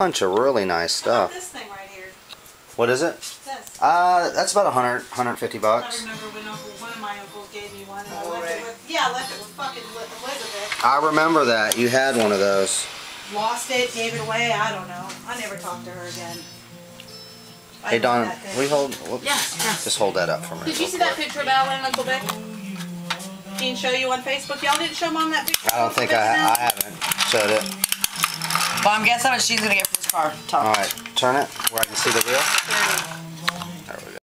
bunch of really nice How about stuff. this thing right here? What is it? This. Uh, that's about 100, 150 I bucks. remember when Uncle, one of my uncles gave me one, and I left really? it with, yeah, I left it with fucking Elizabeth. I remember that. You had one of those. Lost it, gave it away, I don't know. I never talked to her again. I Hey, Don, that thing. we hold. whoops. Yeah, yeah. Just hold that up for me. Did you see that picture of Al and Uncle Vic? Didn't show you on Facebook? Y'all didn't show Mom that picture? I don't think Uncle Vic and I, I haven't showed it. Mom, guess how much she's gonna get for this car? Talk. All right, turn it where I can see the wheel. Thirty.